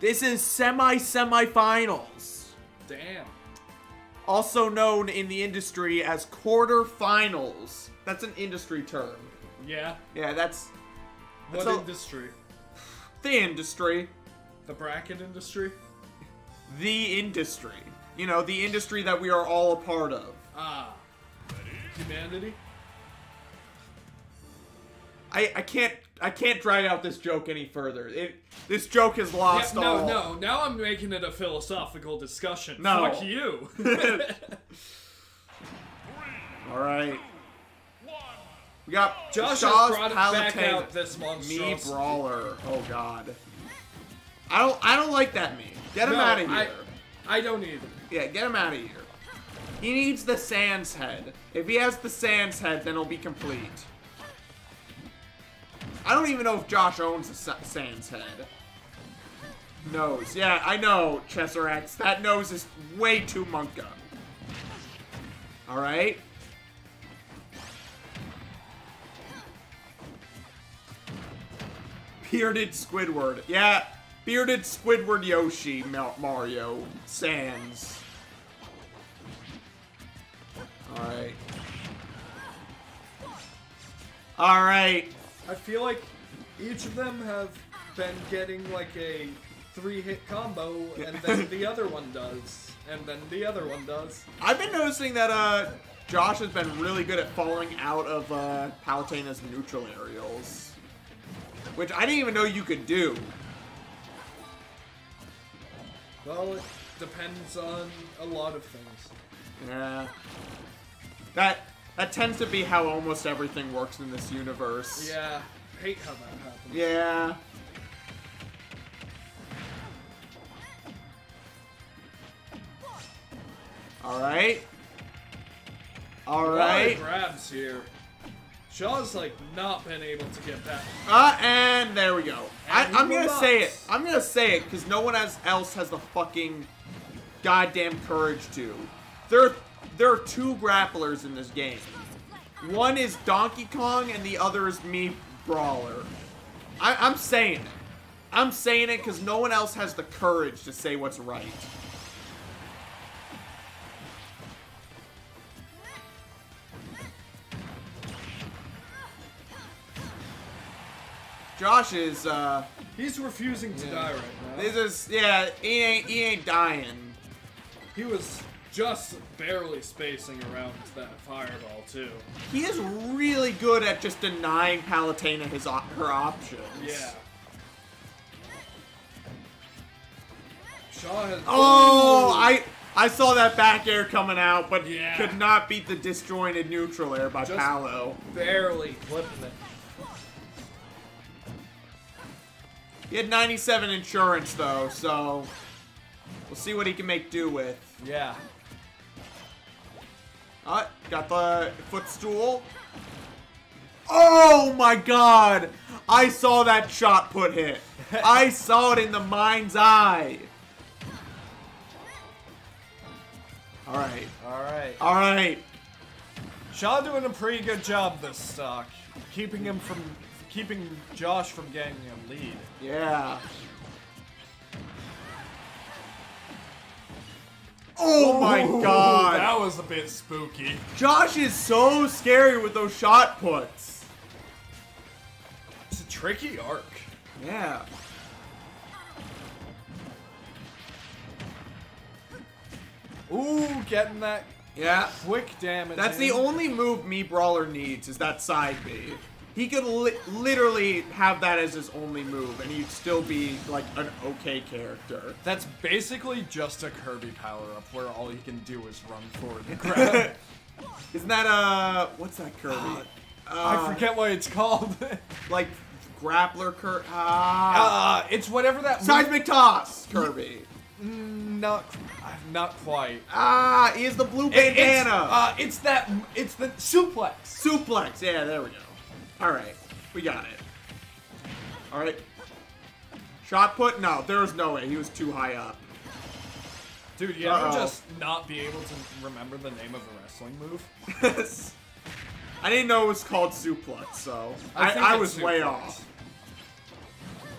This is semi-semifinals. Damn. Also known in the industry as quarterfinals. That's an industry term. Yeah. Yeah, that's What That's a- industry? the industry. The bracket industry? The industry. You know, the industry that we are all a part of. Ah. Humanity? I, I can't I can't drag out this joke any further. It this joke has Yeah, lost no, all. no. Now I'm making it a philosophical discussion. No. Fuck you. All right. We got Josh Shaw's brought back out this Mii brawler. Oh god. I don't I don't like that Mii. Get him No, out of here. I, I don't either. Yeah, get him out of here. He needs the Sans head. If he has the Sans head, then it'll be complete. I don't even know if Josh owns a Sa- Sans head. Nose. Yeah, I know, Chesserex. That nose is way too Monka. Alright. Bearded Squidward. Yeah, bearded Squidward Yoshi, Ma- Mario, Sans. Alright. Alright. I feel like each of them have been getting like a three-hit combo, and then the other one does, and then the other one does. I've been noticing that uh, Josh has been really good at falling out of uh, Palutena's neutral aerials. Which I didn't even know you could do. Well, it depends on a lot of things. Yeah. That that tends to be how almost everything works in this universe. Yeah, hate how that happens. Yeah. Alright. A lot of Alright. grabs here. Shaw's like not been able to get that. Uh, and there we go. I, I'm gonna say it. I'm gonna say it because no one has, else has the fucking goddamn courage to. There, there are two grapplers in this game. One is Donkey Kong and the other is Mii, Brawler. I, I'm saying it. I'm saying it because no one else has the courage to say what's right. Josh is, uh, He's refusing to Yeah. die right now. this is, yeah, he ain't, he ain't dying. He was just barely spacing around that fireball too. He is really good at just denying Palutena his op- her options. Yeah. Shaw has. Oh, Ooh. I I saw that back air coming out, but Yeah. could not beat the disjointed neutral air by Just- Palo. barely flipping it. He had 97 insurance though, so we'll see what he can make do with. Yeah. Uh, got the footstool. Oh my god! I saw that shot put hit. I saw it in the mind's eye. Alright. All right. Alright. Shaw doing a pretty good job this stock, keeping him from keeping Josh from getting a lead. Yeah. Oh my Ooh, god! that was a bit spooky. Josh is so scary with those shot puts. It's a tricky arc. Yeah. Ooh, getting that Yeah. quick damage. That's the only move Mii Brawler needs is that side B. He could li literally have that as his only move, and he'd still be like an okay character. That's basically just a Kirby power up where all he can do is run forward and grab. Isn't that uh what's that Kirby? I Uh, forget what it's called. Like grappler Kirby. Ah. uh, it's whatever that. Seismic toss Kirby. Not, not quite. Ah, he is the blue It- it's, uh, it's that. It's the suplex. Suplex. Yeah, there we go. All right, we got it. All right. Shot put? No, there was no way. He was too high up. Dude, you ever Uh-oh. just not be able to remember the name of a wrestling move? I didn't know it was called suplex, so I, I, it's was way off.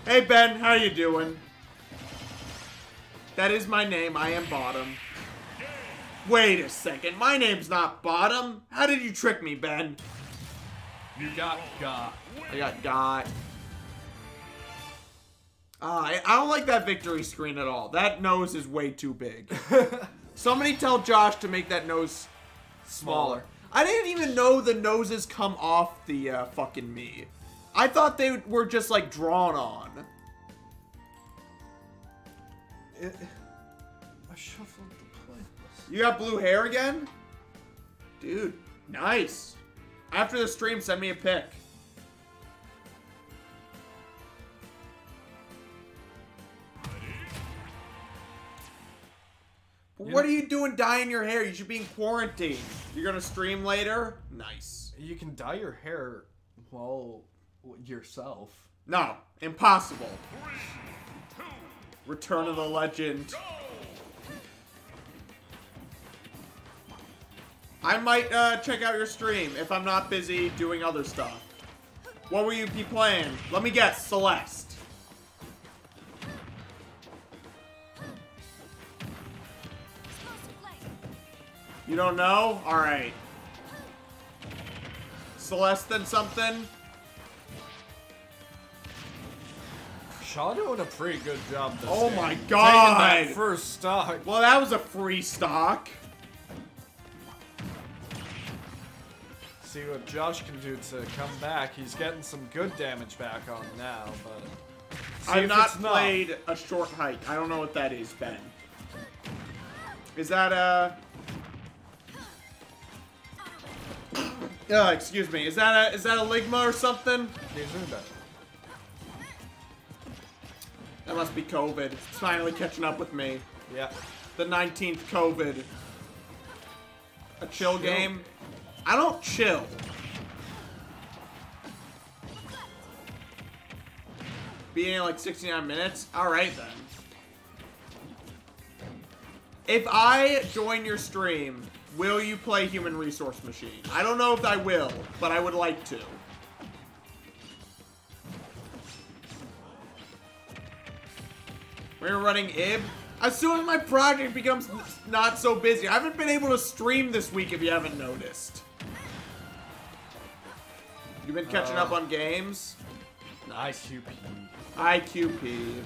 Hey Ben, how you doing? That is my name. I am Bottom. Wait a second. My name's not Bottom. How did you trick me, Ben? You got got. I got got. Ah, I, I don't like that victory screen at all. That nose is way too big. Somebody tell Josh to make that nose smaller. I didn't even know the noses come off the uh, fucking Mii. I thought they were just like drawn on. It, I shuffled the playlist. You got blue hair again? Dude, nice. After the stream, send me a pic. What are you doing dyeing your hair? You should be in quarantine. You're gonna stream later? Nice. You can dye your hair, well, yourself. No, impossible. Return of the Legend. I might uh, check out your stream if I'm not busy doing other stuff. What will you be playing? Let me guess, Celeste. You don't know? Alright. Celeste then something? Shaw doing a pretty good job this Oh game. my God. that first stock. Well, that was a free stock. See what Josh can do to come back. He's getting some good damage back on now, but I've not played a short hike. I don't know what that is, Ben. Is that a... Uh, excuse me. Is that a is that a Ligma or something? That must be COVID. It's finally catching up with me. Yeah. The 19th COVID. A chill, Chill. game? I don't chill. Being like 69 minutes? Alright then. If I join your stream, will you play Human Resource Machine? I don't know if I will, but I would like to. We're running IB. As soon as my project becomes not so busy, I haven't been able to stream this week if you haven't noticed. You've been catching up Uh. on games? IQP. IQP.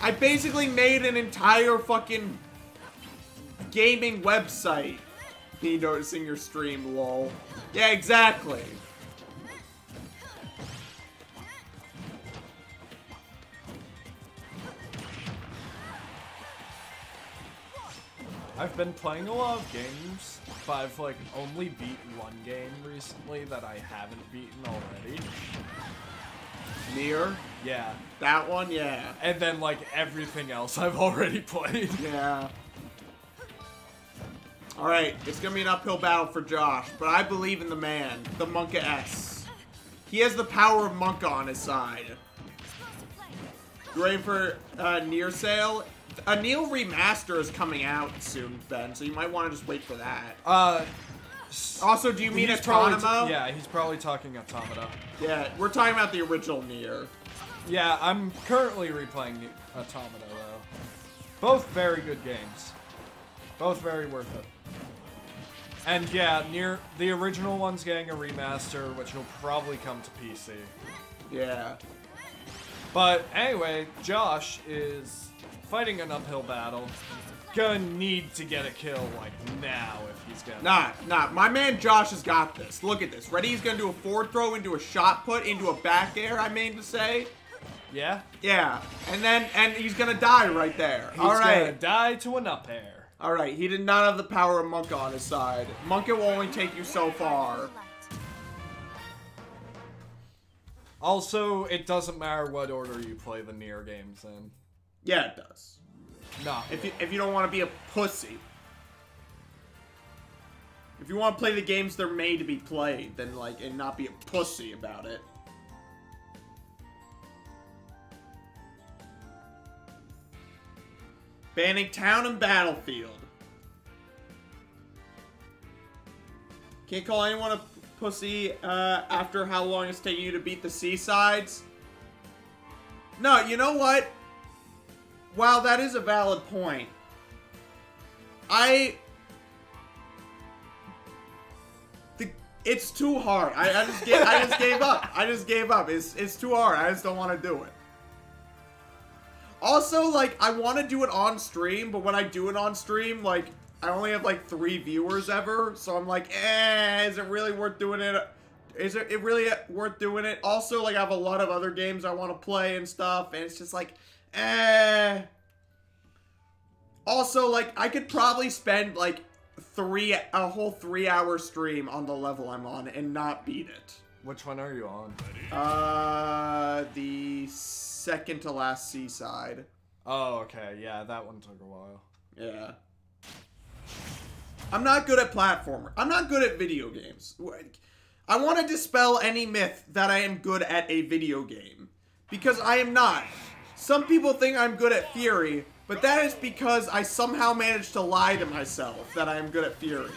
I basically made an entire fucking gaming website. Me noticing your stream, lol. Yeah, exactly. Been playing a lot of games, but I've like only beat one game recently that I haven't beaten already. NieR? Yeah. That one? Yeah. And then like everything else I've already played. Yeah. Alright, it's gonna be an uphill battle for Josh, but I believe in the man, the Monka S. He has the power of Monka on his side. You ready for uh, Near Sale? A NieR remaster is coming out soon, Ben, so you might want to just wait for that. Uh Also, do you mean Automata? yeah, he's probably talking Automata. Yeah, we're talking about the original NieR. Yeah, I'm currently replaying Automata though. Both very good games. Both very worth it. And yeah, NieR the original one's getting a remaster, which will probably come to PC. Yeah. But anyway, Josh is fighting an uphill battle. Gonna need to get a kill like now if he's gonna. Nah, nah. My man Josh has got this. Look at this. Ready? He's gonna do a forward throw into a shot put into a back air. I mean to say. Yeah. Yeah, and then and he's gonna die right there. He's All gonna die to an up air. all right. He did not have the power of Monka on his side. Monka will only take you so far. Also, it doesn't matter what order you play the NieR games in. Yeah, it does. Nah. If you if you don't want to be a pussy. If you want to play the games they're made to be played, then like and not be a pussy about it. Banning town and battlefield. Can't call anyone a pussy uh, after how long it's taking you to beat the C-sides. No, you know what? While that is a valid point, I the it's too hard. I, I just gave, I just gave up. I just gave up. It's it's too hard. I just don't want to do it. Also, like, I want to do it on stream, but when I do it on stream, like, I only have like three viewers ever, so I'm like, eh, is it really worth doing it? Is it, it really worth doing it? Also, like, I have a lot of other games I want to play and stuff, and it's just like, eh. Also, like, I could probably spend like three, a whole three hour stream on the level I'm on and not beat it. Which one are you on? Uh, the second to last C-side. Oh, okay. Yeah, that one took a while. Yeah. I'm not good at platformer. I'm not good at video games. I want to dispel any myth that I am good at a video game. Because I am not. Some people think I'm good at Furi, but that is because I somehow managed to lie to myself that I am good at Furi.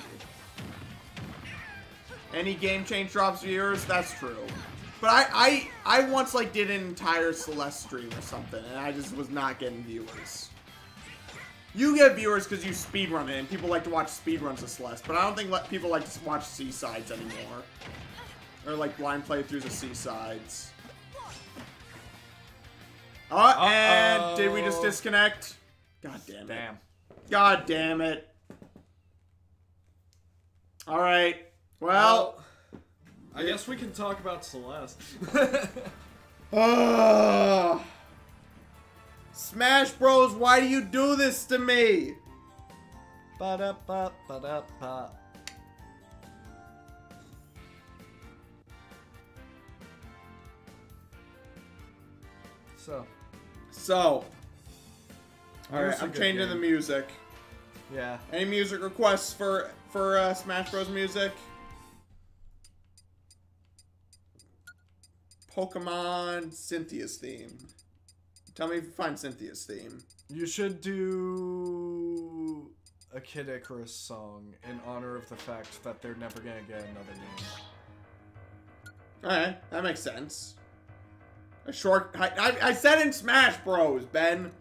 Any game change drops viewers? That's true. But I, I, I once like did an entire Celeste stream or something, and I just was not getting viewers. You get viewers because you speedrun it, and people like to watch speedruns of Celeste, but I don't think people like to watch C-sides anymore. Or like blind playthroughs of C-sides. Oh, uh -oh. and did we just disconnect? God damn it. Damn. God damn it. Alright. Well, well, I guess we can talk about Celeste. uh, Smash Bros, why do you do this to me? Ba da ba ba da ba. So. So. Alright, I'm changing game. the music. Yeah. Any music requests for for uh, Smash Bros music? Pokemon Cynthia's theme. Tell me if you find Cynthia's theme. You should do a Kid Icarus song in honor of the fact that they're never gonna get another game. Alright, that makes sense. A short... I, I, I said in Smash Bros, Ben.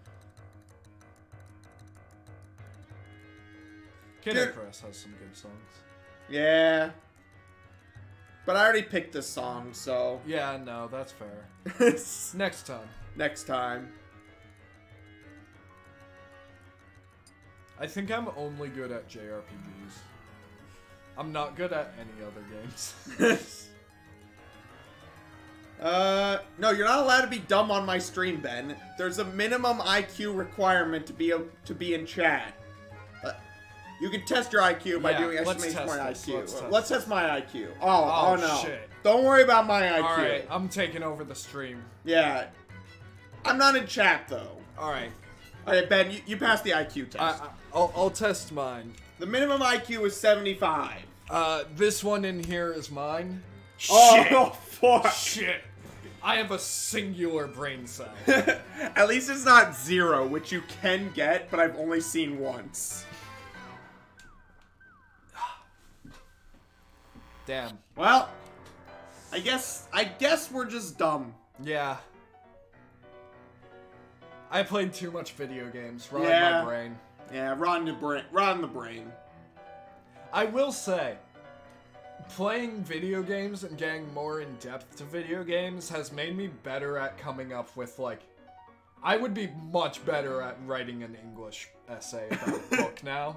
Kid Dude. Icarus has some good songs. Yeah. But I already picked this song, so. Yeah, no, that's fair. Next time. Next time. I think I'm only good at JRPGs. I'm not good at any other games. uh, no, you're not allowed to be dumb on my stream, Ben. There's a minimum IQ requirement to be a, to be in chat. You can test your IQ by yeah, doing exclamation point IQ. Let's test, let's test my IQ. Oh, oh, oh no. Shit. Don't worry about my IQ. Alright, I'm taking over the stream. Yeah. I'm not in chat, though. Alright. Alright, Ben, you, you passed the IQ test. I, will I'll test mine. The minimum IQ is 75. Uh, this one in here is mine. Oh, oh fuck. Shit. I have a singular brain cell. At least it's not zero, which you can get, but I've only seen once. Damn. Well, I guess I guess we're just dumb. Yeah. I played too much video games. Rotting yeah. my brain. Yeah, rotting the brain. Rotting the brain. I will say, playing video games and getting more in depth to video games has made me better at coming up with like. I would be much better at writing an English essay about a book now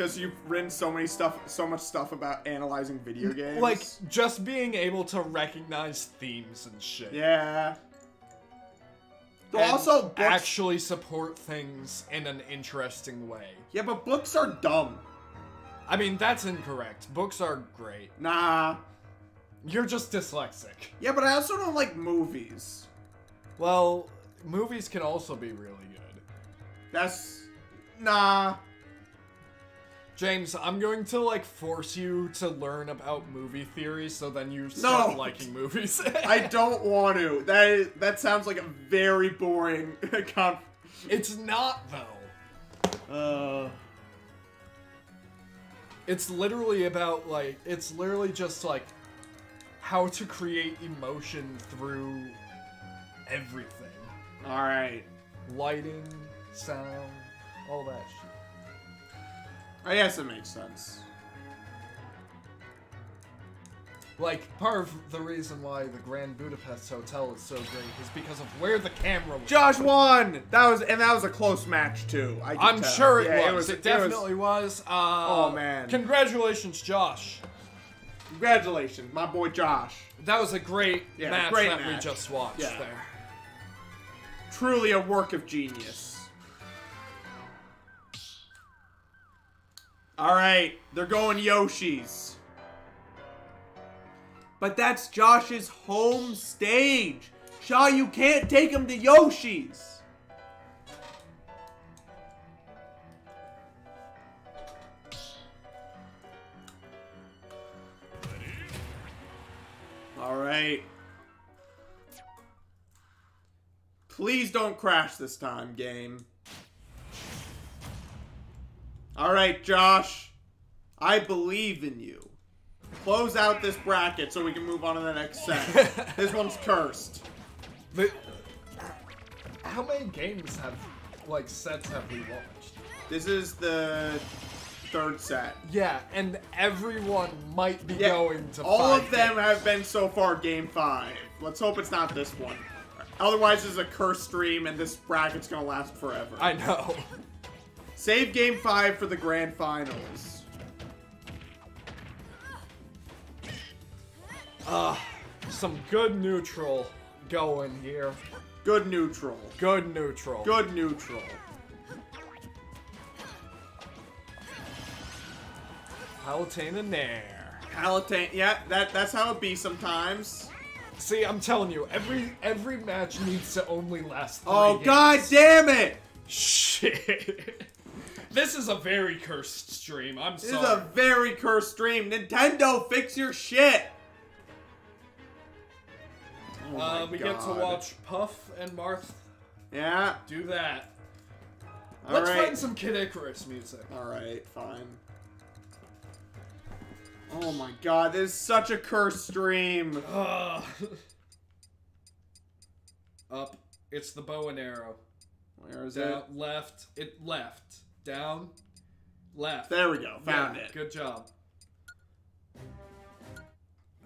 because you've written so many stuff, so much stuff about analyzing video games. Like just being able to recognize themes and shit. Yeah. And also, books... actually support things in an interesting way. Yeah, but books are dumb. I mean, that's incorrect. Books are great. Nah. You're just dyslexic. Yeah, but I also don't like movies. Well, movies can also be really good. That's... Nah. James, I'm going to like force you to learn about movie theory so then you start no. liking movies. I don't want to. That is, that sounds like a very boring comp. It's not though. Uh It's literally about like it's literally just like how to create emotion through everything. All right. lighting, sound, all that shit. I guess it makes sense. Like, part of the reason why the Grand Budapest Hotel is so great is because of where the camera was. Josh won. That was and that was a close match too. I I'm tell. sure it, Yeah, was. It, was. definitely was. Uh, oh, man. Congratulations, Josh. Congratulations, my boy Josh. That was a great Yeah, match great that we just watched Yeah. there. Truly a work of genius. All right, they're going Yoshi's. But that's Josh's home stage. Shaw, you can't take him to Yoshi's. All right. Please don't crash this time, game. All right, Josh. I believe in you. Close out this bracket so we can move on to the next set. this one's cursed. The, how many games have, like, sets have we watched? This is the third set. Yeah, and everyone might be Yeah, going to all of them games. have been so far game five. Let's hope it's not this one. Otherwise, it's a cursed stream and this bracket's gonna last forever. I know. Save game five for the grand finals. Uh, some good neutral going here. Good neutral. Good neutral. Good neutral. Palutena Nair. Palatine. Yeah, that that's how it be sometimes. See, I'm telling you, every every match needs to only last. Three Oh games. god damn it! Shit. this is a very cursed stream. I'm This sorry. is a very cursed stream. Nintendo, fix your shit. Oh uh, we get to watch Puff and Marth Yeah. do that. All Let's right. find some Kid Icarus music. All right. Fine. Oh my god, this is such a cursed stream. Up. It's the bow and arrow. Where is Down, it? left. It left. Down. Left. There we go. Found Yeah, it. Good job.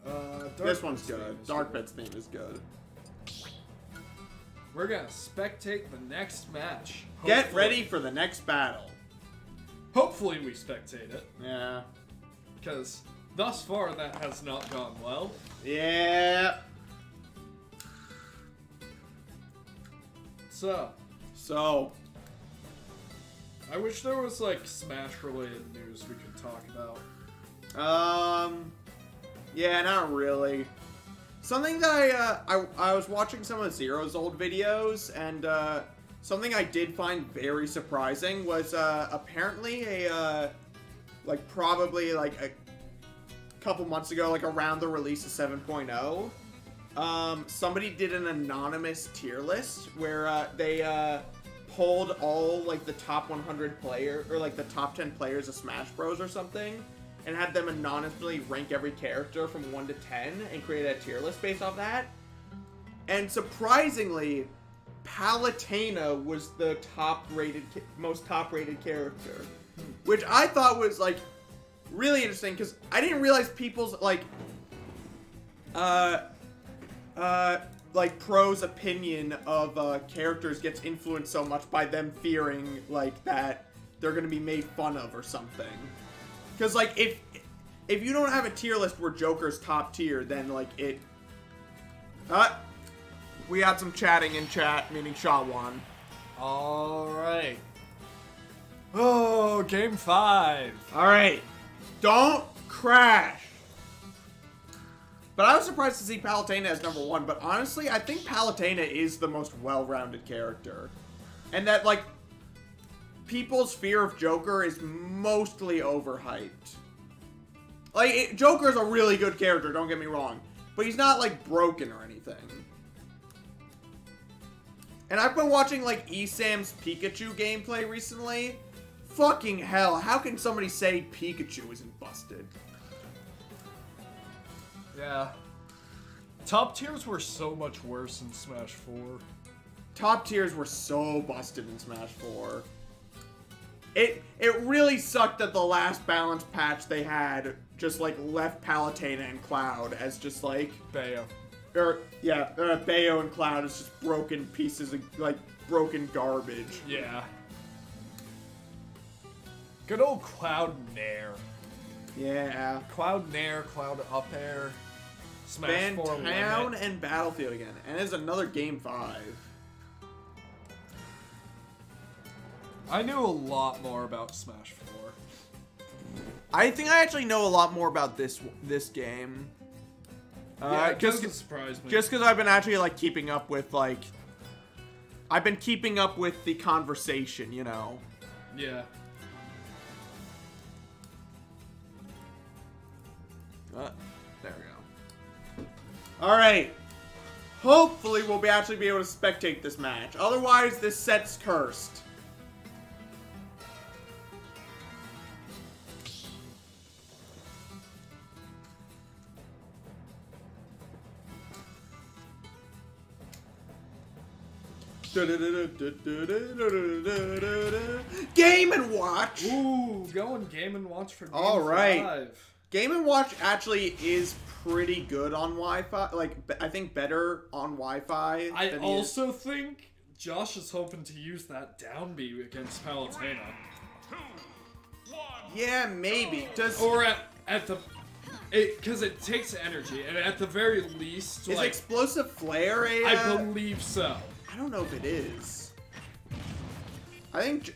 Uh, This one's Darkman's theme good. is Dark Pit's theme is good. We're gonna spectate the next match. Get ready for the next battle. Hopefully, we spectate it Yeah. because thus far that has not gone well. Yeah. So, So, I wish there was like Smash-related news we could talk about. Um, yeah, not really. Something that I, uh, I, I was watching some of Zero's old videos, and, uh, something I did find very surprising was, uh, apparently a, uh, like, probably, like, a couple months ago, like, around the release of 7.0, um, somebody did an anonymous tier list where, uh, they, uh, pulled all, like, the top 100 player, or, like, the top 10 players of Smash Bros. or something, and had them anonymously rank every character from 1 to 10 and create a tier list based off that. And surprisingly, Palutena was the top rated, most top rated character. Which I thought was like really interesting because I didn't realize people's like, uh, uh, like pros opinion of uh, characters gets influenced so much by them fearing like that they're gonna be made fun of or something. Because like if if you don't have a tier list where Joker's top tier, then like it. Uh, we had some chatting in chat, meaning Shaw won. All right. Oh, game five. All right, don't crash. But I was surprised to see Palutena as number one. But honestly, I think Palutena is the most well-rounded character, and that like people's fear of Joker is mostly overhyped. Like it, Joker is a really good character. Don't get me wrong, but he's not like broken or anything. And I've been watching like Esam's Pikachu gameplay recently. Fucking hell, how can somebody say Pikachu isn't busted? Yeah. Top tiers were so much worse in Smash 4. top tiers were so busted in Smash 4. It it really sucked that the last balance patch they had just like left Palutena and Cloud as just like Bayo. or yeah, uh, Bayo and Cloud is just broken pieces of like broken garbage. Yeah. Good old Cloud Nair. Yeah. Cloud Nair, Cloud Up Air. Smash Ban 4 Town and Battlefield again, and it's another game five. I knew a lot more about Smash 4. I think I actually know a lot more about this this game. Uh, it just doesn't surprise me. just because I've been actually like keeping up with like I've been keeping up with the conversation, you know. yeah. Uh, there we go. All right. Hopefully, we'll be actually be able to spectate this match. Otherwise, this set's cursed. Game and watch. Ooh, going Game and Watch for Game All right. 5. Game and Watch actually is pretty good on Wi-Fi. Like, I think better on Wi-Fi. I he is- also think Josh is hoping to use that down B against Palutena. Yeah, maybe. Does Or at, at the. Because it, takes energy, and at the very least, is like, explosive flare a? I believe so. I don't know if it is. I think.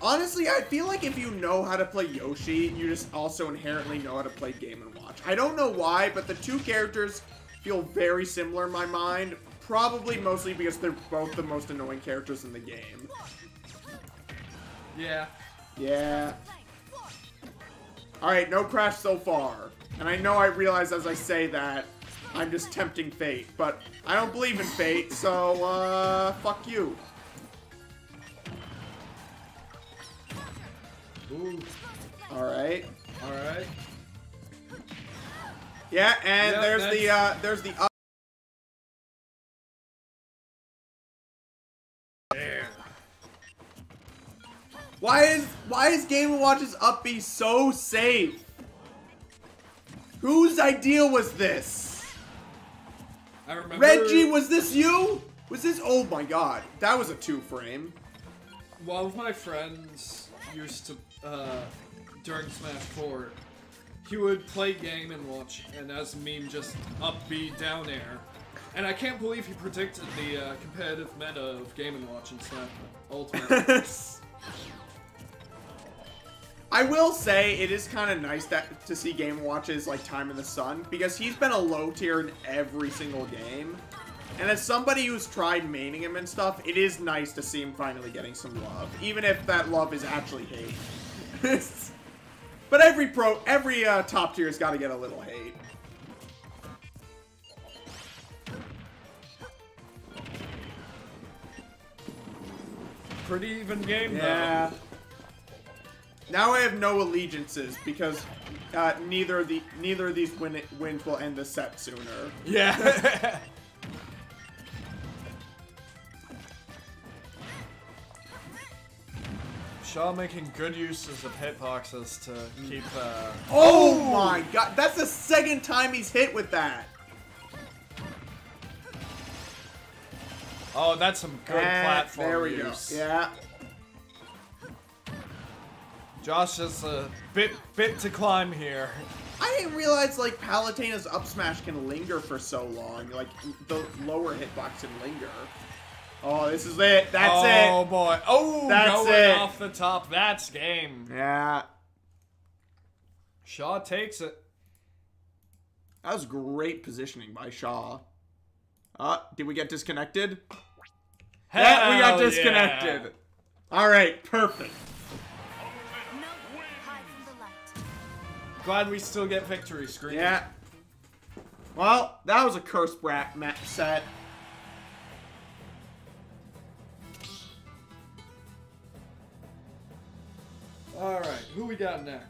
Honestly, I feel like if you know how to play Yoshi, you just also inherently know how to play Game and Watch. I don't know why, but the two characters feel very similar in my mind. Probably mostly because they're both the most annoying characters in the game. Yeah. Yeah. Alright, no crash so far. And I know I realize as I say that, I'm just tempting fate, but I don't believe in fate, so, uh, fuck you. Ooh. Alright. Alright. Yeah, and Yeah, there's the, uh, there's the up. Why is, why is Game & Watch's up B so safe? Whose idea was this? I remember. Reggie, was this you? Was this, oh my god, that was a two frame. One of my friends used to, uh, during Smash 4, he would play game and watch, and as a meme, just up B, down air. And I can't believe he predicted the uh, competitive meta of game and watch in Smash Ultimate. I will say it is kind of nice that to see Game Watch's like time in the sun because he's been a low tier in every single game. And as somebody who's tried maining him and stuff, it is nice to see him finally getting some love, even if that love is actually hate. but every pro, every uh, top tier's got to get a little hate. Pretty even game, Yeah. Now I have no allegiances because uh, neither of the neither of these win wins will end the set sooner. Yeah. Shaw making good uses of hitboxes to keep, uh... Oh my god, that's the second time he's hit with that. Oh, that's some good And platform There we use. go. Yeah. Josh is a bit bit to climb here. I didn't realize like Palutena's up smash can linger for so long. Like the lower hitbox can linger. Oh, this is it. That's oh it. Oh boy. Oh, That's going it. off the top. That's game. Yeah. Shaw takes it. That was great positioning by Shaw. Uh, did we get disconnected? Hell Yeah, we got disconnected. yeah. All right, perfect. Glad we still get victory screen. Yeah. Well, that was a curse brat match set. All right. Who we got next?